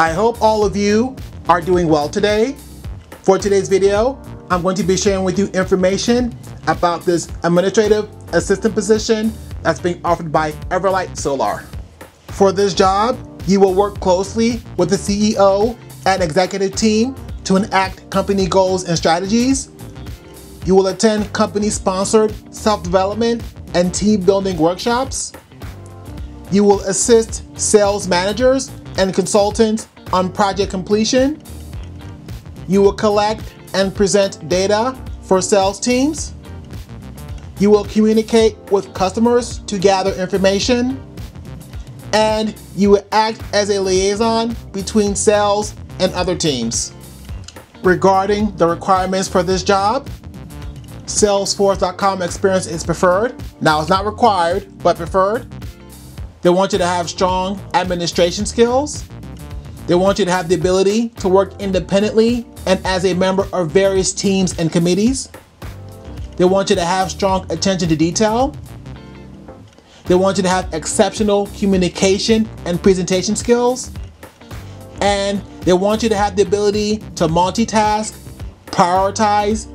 I hope all of you are doing well today. For today's video, I'm going to be sharing with you information about this administrative assistant position that's being offered by Everlight Solar. For this job, you will work closely with the CEO and executive team to enact company goals and strategies. You will attend company-sponsored self-development and team building workshops. You will assist sales managers and consultants on project completion. You will collect and present data for sales teams. You will communicate with customers to gather information. And you will act as a liaison between sales and other teams. Regarding the requirements for this job, Salesforce.com experience is preferred. Now it's not required, but preferred. They want you to have strong administration skills. They want you to have the ability to work independently and as a member of various teams and committees. They want you to have strong attention to detail. They want you to have exceptional communication and presentation skills. And they want you to have the ability to multitask, prioritize,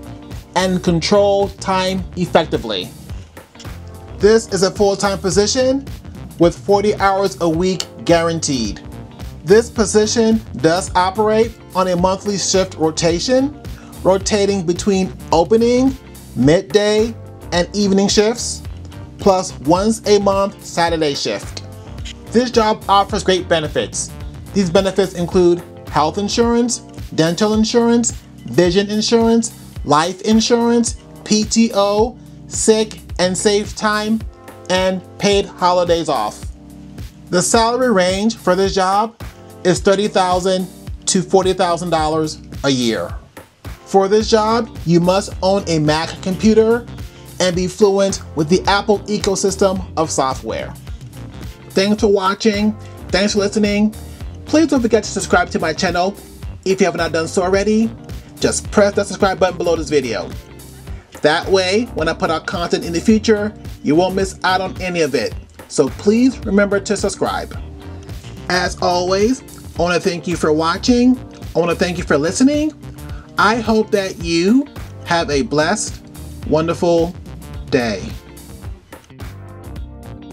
and control time effectively. This is a full-time position with 40 hours a week guaranteed. This position does operate on a monthly shift rotation, rotating between opening, midday, and evening shifts, plus once a month Saturday shift. This job offers great benefits. These benefits include health insurance, dental insurance, vision insurance, life insurance, PTO, sick and safe time, and paid holidays off. The salary range for this job is 30,000 to $40,000 a year. For this job, you must own a Mac computer and be fluent with the Apple ecosystem of software. Thanks for watching, thanks for listening. Please don't forget to subscribe to my channel if you have not done so already. Just press that subscribe button below this video. That way, when I put out content in the future, you won't miss out on any of it. So please remember to subscribe. As always, I want to thank you for watching. I want to thank you for listening. I hope that you have a blessed, wonderful day.